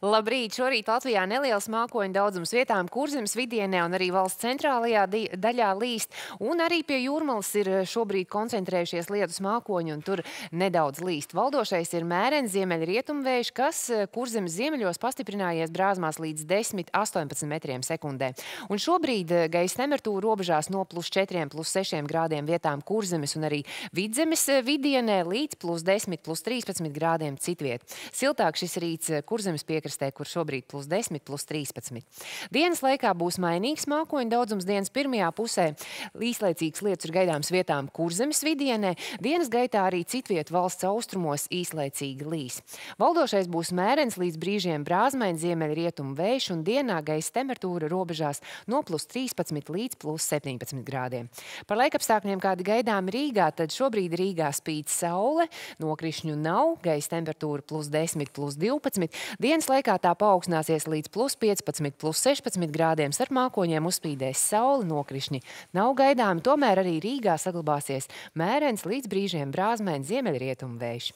Labrīt! Šorīt Latvijā neliels mākoņu daudzums vietām Kurzemes vidienē un arī valsts centrālajā daļā līst. Un arī pie jūrmalas ir eh, šobrīd koncentrējušies lietus mākoņi un tur nedaudz līst. Valdošais ir mērens ziemeļrietumvējš, kas eh, Kurzemes ziemeļos pastiprinājies brāzmās līdz 10-18 metriem sekundē. Un šobrīd eh, gaisa temperatūra robežās no plus 4, plus 6 grādiem vietām Kurzemes un arī Vidzemes vidienē līdz plus 10, plus 13 grādiem citviet. Siltāk šis rīts Kurzemes piekrastē piekrastē, kur šobrīd plus 10, plus 13. Dienas laikā būs mainīgs mākoņu daudzums dienas pirmajā pusē. Īslaicīgs lietus ir gaidāms vietām Kurzemes vidienē. Dienas gaitā arī citvietu valsts austrumos īslaicīgi līs. Valdošais būs mērens līdz brīžiem brāzmaini ziemeļrietumu vējš un dienā gaisa temperatūra robežās no plus 13 līdz plus 17 grādiem. Par laikapstākļiem, kādi gaidām Rīgā, tad šobrīd Rīgā spīd saule, nokrišņu nav, gaisa temperatūra plus 10, plus 12. Dienas laikā laikā tā paaugstināsies līdz plus 15, plus 16 grādiem. Starp mākoņiem uzspīdēs sauli, nokrišņi nav gaidāmi, tomēr arī Rīgā saglabāsies mērens līdz brīžiem brāzmēns ziemeļrietumu vējš.